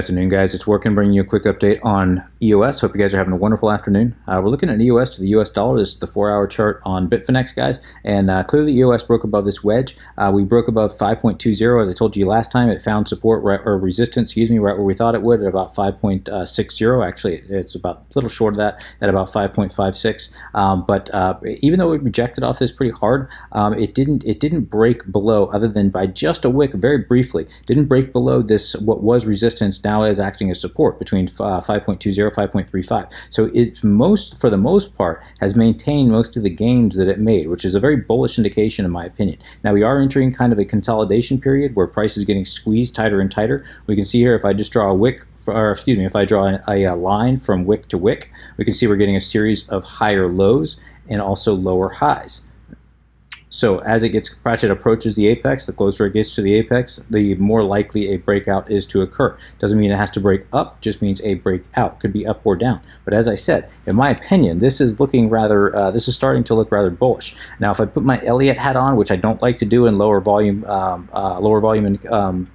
afternoon, guys. It's Workin, bringing you a quick update on EOS. Hope you guys are having a wonderful afternoon. Uh, we're looking at EOS to the US dollar. This is the four-hour chart on Bitfinex, guys. And uh, clearly, EOS broke above this wedge. Uh, we broke above 5.20. As I told you last time, it found support right, or resistance, excuse me, right where we thought it would at about 5.60. Actually, it's about a little short of that at about 5.56. Um, but uh, even though it rejected off this pretty hard, um, it didn't it didn't break below, other than by just a wick, very briefly, didn't break below this what was resistance now is acting as support between uh, 5.20 5.35 so it's most for the most part has maintained most of the gains that it made which is a very bullish indication in my opinion. Now we are entering kind of a consolidation period where price is getting squeezed tighter and tighter. We can see here if I just draw a wick or excuse me, if I draw a, a, line from wick to wick, we can see we're getting a series of higher lows and also lower highs. So as it gets ratchet approaches the apex, the closer it gets to the apex, the more likely a breakout is to occur. Doesn't mean it has to break up, just means a breakout. Could be up or down. But as I said, in my opinion, this is looking rather, uh, this is starting to look rather bullish. Now, if I put my Elliott hat on, which I don't like to do in lower volume, um, uh, lower volume and um,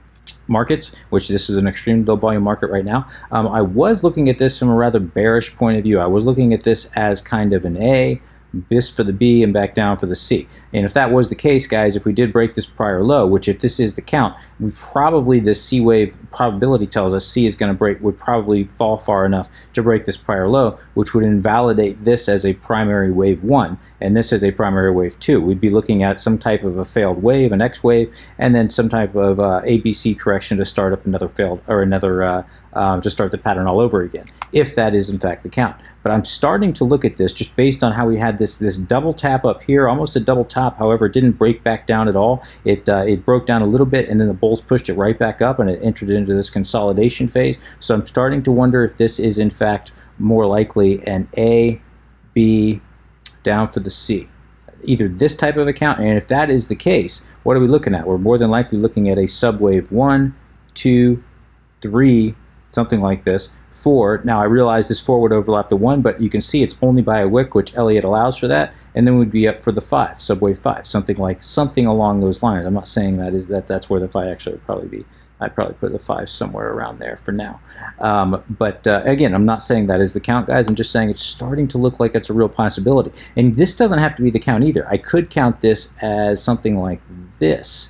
markets, which this is an extreme low volume market right now. Um, I was looking at this from a rather bearish point of view. I was looking at this as kind of an A, this for the B and back down for the C. And if that was the case, guys, if we did break this prior low, which if this is the count, we probably this C wave probability tells us C is going to break, would probably fall far enough to break this prior low, which would invalidate this as a primary wave one and this as a primary wave two. We'd be looking at some type of a failed wave, an X wave, and then some type of uh, ABC correction to start up another failed or another uh, um, to start the pattern all over again, if that is in fact the count. But I'm starting to look at this just based on how we had this this double tap up here, almost a double top. However, it didn't break back down at all. It uh, it broke down a little bit, and then the bulls pushed it right back up, and it entered into this consolidation phase. So I'm starting to wonder if this is in fact more likely an A, B, down for the C. Either this type of account, and if that is the case, what are we looking at? We're more than likely looking at a subwave one, two, three something like this. Four, now I realize this four would overlap the one, but you can see it's only by a wick, which Elliott allows for that, and then we'd be up for the five, subwave five, something like something along those lines. I'm not saying that is that that's where the five actually would probably be. I'd probably put the five somewhere around there for now. Um, but uh, again, I'm not saying that is the count, guys. I'm just saying it's starting to look like it's a real possibility. And this doesn't have to be the count either. I could count this as something like this,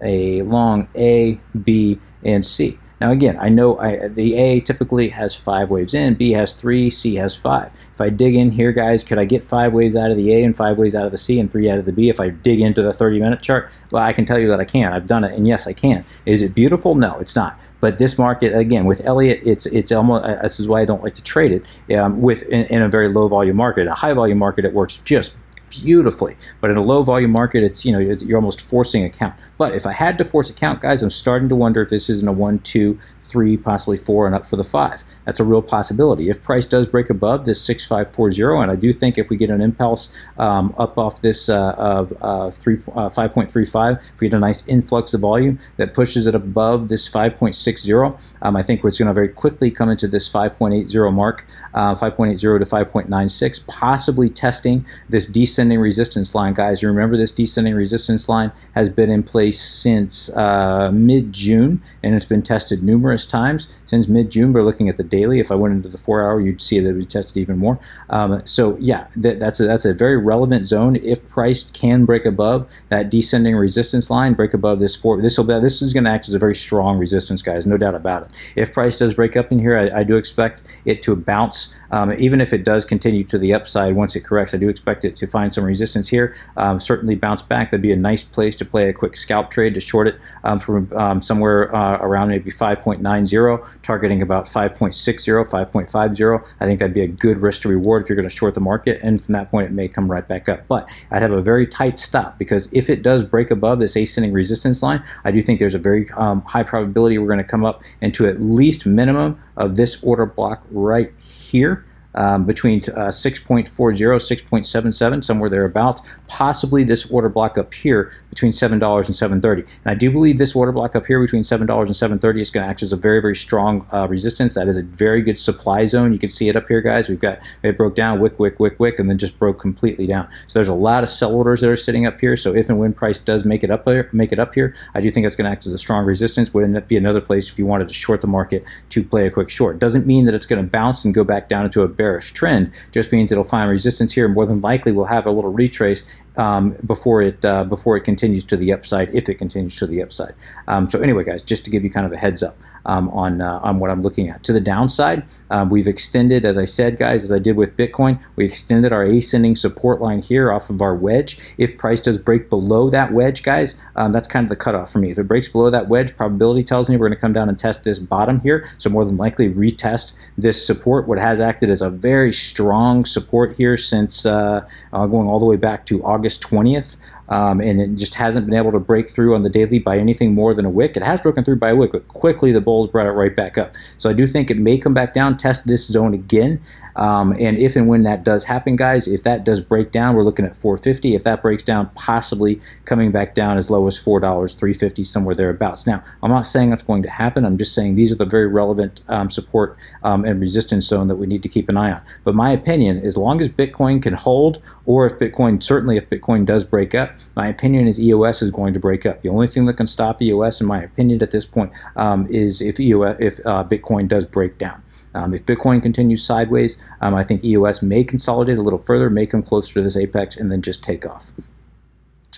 a long A, B, and C. Now again, I know I, the A typically has five waves in, B has three, C has five. If I dig in here, guys, could I get five waves out of the A and five waves out of the C and three out of the B if I dig into the 30-minute chart? Well, I can tell you that I can. I've done it, and yes, I can. Is it beautiful? No, it's not. But this market, again, with Elliott, it's it's almost uh, this is why I don't like to trade it um, with in, in, a very low volume market. A high volume market, it works just beautifully. But in a low volume market, it's you know you're almost forcing a count. But if I had to force a count, guys, I'm starting to wonder if this isn't a one, two, three, possibly four, and up for the five. That's a real possibility. If price does break above this 6540, and I do think if we get an impulse um, up off this uh, uh, three, uh, 5.35, if we get a nice influx of volume that pushes it above this 5.60, um, I think it's going to very quickly come into this 5.80 mark, uh, 5.80 to 5.96, possibly testing this descending resistance line, guys. You remember this descending resistance line has been in place since uh, mid-June, and it's been tested numerous times since mid-June. We're looking at the daily. If I went into the four-hour, you'd see that we tested even more. Um, so yeah, that, that's a, that's a very relevant zone. If price can break above that descending resistance line, break above this four, this will be this is going to act as a very strong resistance, guys. No doubt about it. If price does break up in here, I, I do expect it to bounce. Um, even if it does continue to the upside once it corrects, I do expect it to find some resistance here. Um, certainly bounce back. That'd be a nice place to play a quick scalp trade to short it um, from um, somewhere uh, around maybe 5.90, targeting about 5.60, 5.50. I think that'd be a good risk to reward if you're going to short the market. And from that point, it may come right back up. But I'd have a very tight stop because if it does break above this ascending resistance line, I do think there's a very um, high probability we're going to come up into at least minimum of this order block right here um, between uh, 6.40, 6.77, somewhere thereabouts. Possibly this order block up here between $7 and 7.30. And I do believe this order block up here between $7 and 7.30 is going to act as a very, very strong uh, resistance. That is a very good supply zone. You can see it up here, guys. We've got, it broke down, wick, wick, wick, wick, and then just broke completely down. So there's a lot of sell orders that are sitting up here. So if and when price does make it up make it up here, I do think it's going to act as a strong resistance. Wouldn't that be another place if you wanted to short the market to play a quick short? Doesn't mean that it's going to bounce and go back down into a bearish trend. Just means it'll find resistance here. More than likely, we'll have a little retrace um, before it uh, before it continues to the upside, if it continues to the upside. Um, so anyway, guys, just to give you kind of a heads up um, on uh, on what I'm looking at. To the downside, um, we've extended, as I said, guys, as I did with Bitcoin, we extended our ascending support line here off of our wedge. If price does break below that wedge, guys, um, that's kind of the cutoff for me. If it breaks below that wedge, probability tells me we're going to come down and test this bottom here. So more than likely retest this support, what has acted as a very strong support here since uh, uh, going all the way back to August 20th um, and it just hasn't been able to break through on the daily by anything more than a wick. It has broken through by a wick, but quickly the bulls brought it right back up. So I do think it may come back down, test this zone again, um, and if and when that does happen, guys, if that does break down, we're looking at 450. If that breaks down, possibly coming back down as low as $4, 350 somewhere thereabouts. Now, I'm not saying that's going to happen. I'm just saying these are the very relevant um, support um, and resistance zone that we need to keep an eye on. But my opinion, as long as Bitcoin can hold, or if Bitcoin, certainly if Bitcoin does break up, my opinion is EOS is going to break up. The only thing that can stop EOS, in my opinion, at this point, um, is if EOS, if uh, Bitcoin does break down. Um, if Bitcoin continues sideways, um, I think EOS may consolidate a little further, may come closer to this apex, and then just take off.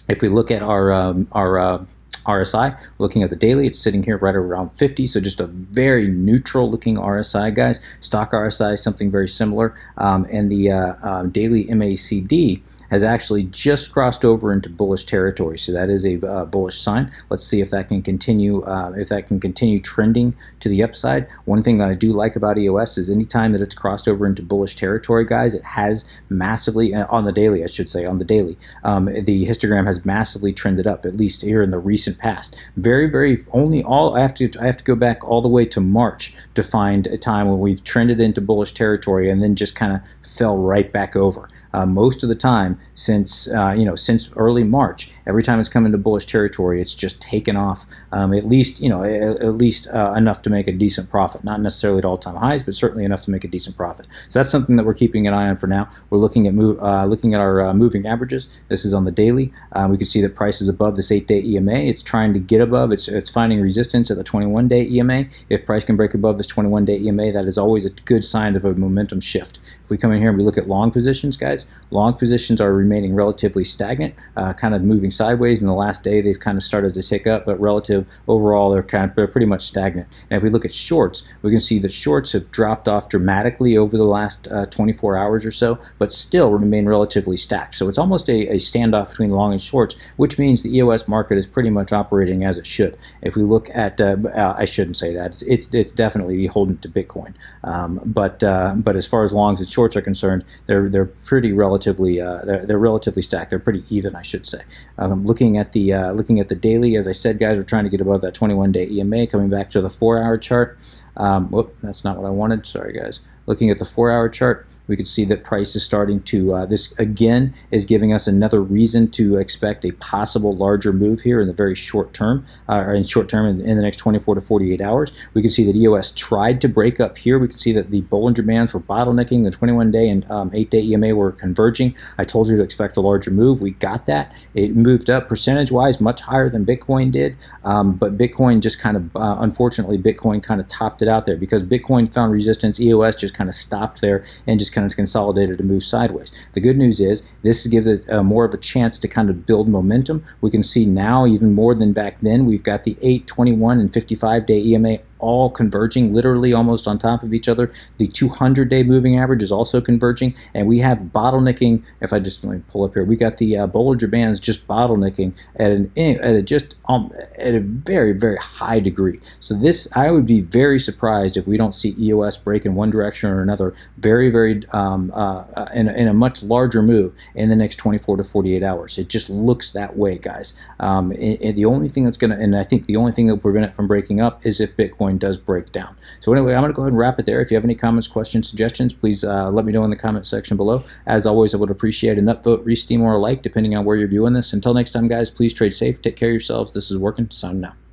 If we look at our um, our uh, RSI, looking at the daily, it's sitting here right around 50, so just a very neutral looking RSI, guys. Stoch RSI is something very similar, um, and the uh, uh, daily MACD has actually just crossed over into bullish territory. So that is a uh, bullish sign. Let's see if that can continue. Uh, if that can continue trending to the upside. One thing that I do like about EOS is anytime that it's crossed over into bullish territory, guys, it has massively uh, on the daily, I should say, on the daily. Um, the histogram has massively trended up, at least here in the recent past. Very, very only all I have to I have to go back all the way to March to find a time when we've trended into bullish territory and then just kind of fell right back over uh, most of the time since uh, you know since early March. Every time it's come into bullish territory, it's just taken off um, at least you know at, at least uh, enough to make a decent profit. Not necessarily at all-time highs, but certainly enough to make a decent profit. So that's something that we're keeping an eye on for now. We're looking at move, uh, looking at our uh, moving averages. This is on the daily. Uh, we can see that price is above this eight-day EMA. It's trying to get above. It's it's finding resistance at the 21-day EMA. If price can break above this 21-day EMA, that is always a good sign of a momentum shift. If we come in here and we look at long positions, guys, long positions are remaining relatively stagnant, uh, kind of moving sideways. In the last day, they've kind of started to tick up, but relative overall, they're kind of they're pretty much stagnant. And if we look at shorts, we can see that shorts have dropped off dramatically over the last uh, 24 hours or so, but still remain relatively stacked. So it's almost a, a standoff between long and shorts, which means the EOS market is pretty much operating as it should. If we look at, uh, uh I shouldn't say that, it's, it's, it's definitely beholden to Bitcoin. Um, but uh, but as far as longs and shorts are concerned, they're they're pretty relatively uh, they're, relatively stacked. They're pretty even, I should say. Um, looking at the uh, looking at the daily, as I said, guys, we're trying to get above that 21-day EMA. Coming back to the four-hour chart. Um, whoop, that's not what I wanted. Sorry, guys. Looking at the four-hour chart we could see that price is starting to, uh, this again is giving us another reason to expect a possible larger move here in the very short term, uh, or in short term in, in, the next 24 to 48 hours. We can see that EOS tried to break up here. We can see that the Bollinger Bands were bottlenecking, the 21 day and um, 8 day EMA were converging. I told you to expect a larger move. We got that. It moved up percentage wise much higher than Bitcoin did, um, but Bitcoin just kind of, uh, unfortunately, Bitcoin kind of topped it out there because Bitcoin found resistance. EOS just kind of stopped there and just kind of consolidated to move sideways. The good news is this gives it uh, more of a chance to kind of build momentum. We can see now, even more than back then, we've got the 8, 21, and 55 day EMA all converging literally almost on top of each other. The 200 day moving average is also converging, and we have bottlenecking. If I just let me pull up here, we got the uh, Bollinger Bands just bottlenecking at an at a just um, at a very very high degree. So this I would be very surprised if we don't see EOS break in one direction or another. Very very um, uh, uh in, in a much larger move in the next 24 to 48 hours. It just looks that way, guys. Um, and, and the only thing that's gonna and I think the only thing that will prevent it from breaking up is if Bitcoin Bitcoin does break down. So anyway, I'm going to go ahead and wrap it there. If you have any comments, questions, suggestions, please uh, let me know in the comment section below. As always, I would appreciate an upvote, resteem, or a like, depending on where you're viewing this. Until next time, guys, please trade safe. Take care of yourselves. This is Workin. Signing out.